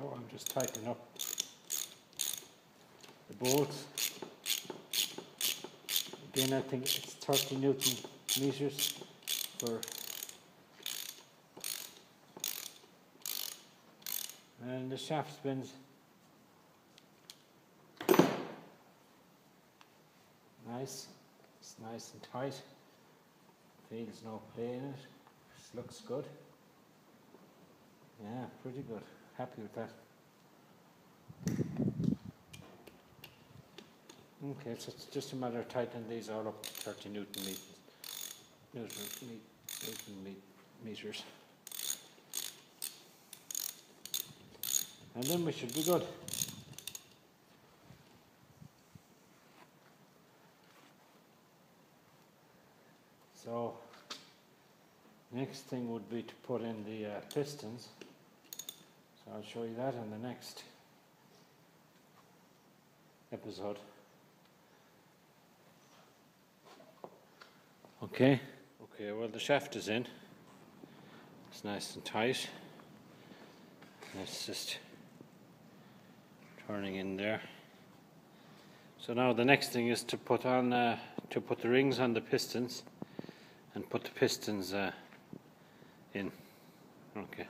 So I'm just tightening up the bolts. Again, I think it's 30 newton meters for and the shaft spins. Nice. It's nice and tight. Feels no play in it. This looks good yeah pretty good. Happy with that. Okay so it's just a matter of tightening these all up to 30 newton meters newton, newton me- meters. And then we should be good. So, next thing would be to put in the uh, pistons. I'll show you that in the next episode. Okay. Okay, well the shaft is in. It's nice and tight. And It's just turning in there. So now the next thing is to put on uh, to put the rings on the pistons and put the pistons uh, in. Okay.